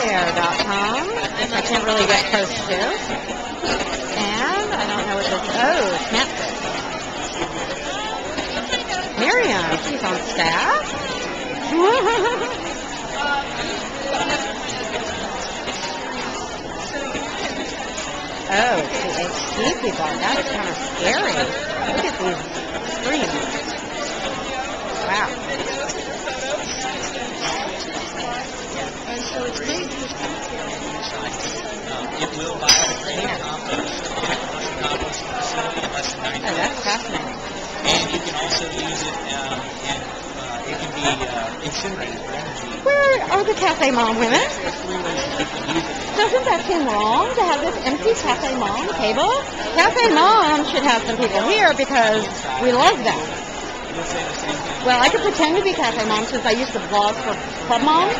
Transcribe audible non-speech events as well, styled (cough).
Care.com, which I can't really get close to. And I don't know what this. Oh, Snapchat. Miriam, she's on staff. (laughs) Oh, THC people. That's kind of scary. Look at these so it's made it will biodegrade compost in a compost facility in less than 90 Oh, that's fascinating. And you can also use it, um, and uh, it can be uh, incinerated for energy. Where are the Cafe Mom women? There's three ways that you can use it. Doesn't that seem wrong to have this empty Cafe Mom table? Cafe Mom should have some people here because we love them. You'll say the same thing. Well, I could pretend to be Cafe Mom since I used to blog for Club Mom,